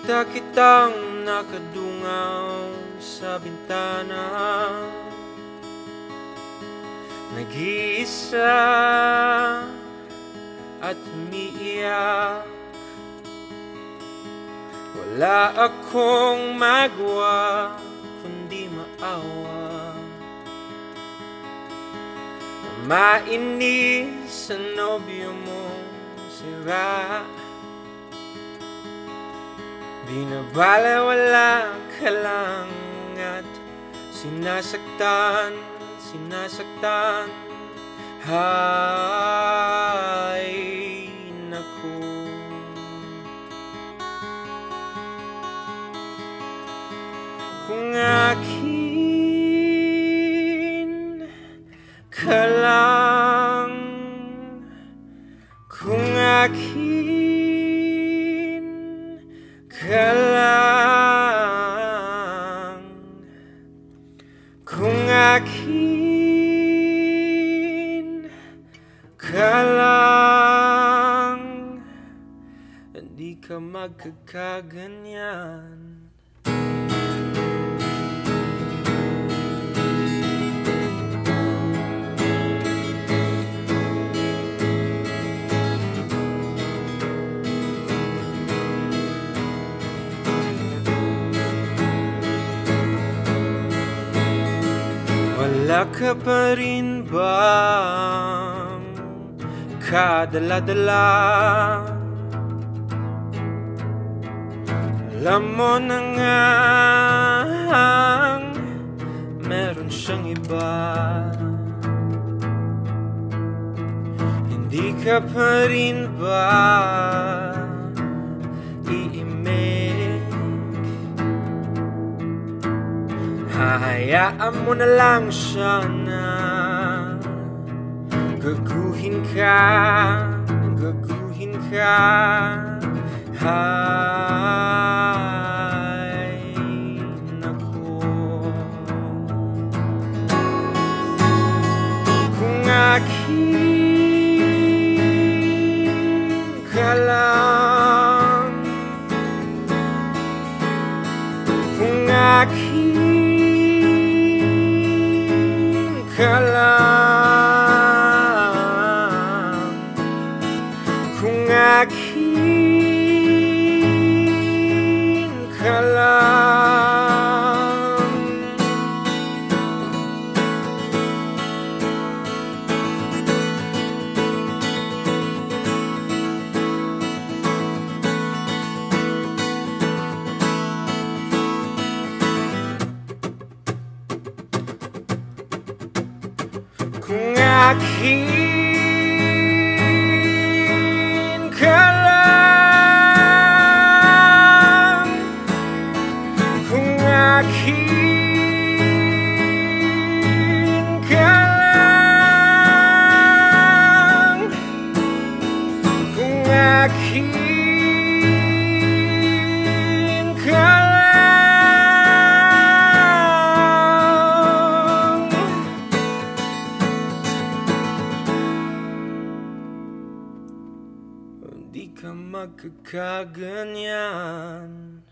Nakita kitang nakadungaw sa bintana. Nag-iisa at umiiyak. Wala akong magawa kundi maawa. Mainis sa nobyo mong sira Binabalawala ka lang at sinasaktan, sinasaktan. Hay, naku. Kung akin ka lang Kung akin Kung akin ka lang Hindi ka magkakaganyan Wala ka pa rin bang kadala-dala? Alam mo na nga meron siyang iba Hindi ka pa rin ba iimik? Hahayaan mo na lang siya na Gaguhin ka, gaguhin ka. Hay, naku Kung akin ka lang Kung akin ka lang Kung akin Kung magkakaganyan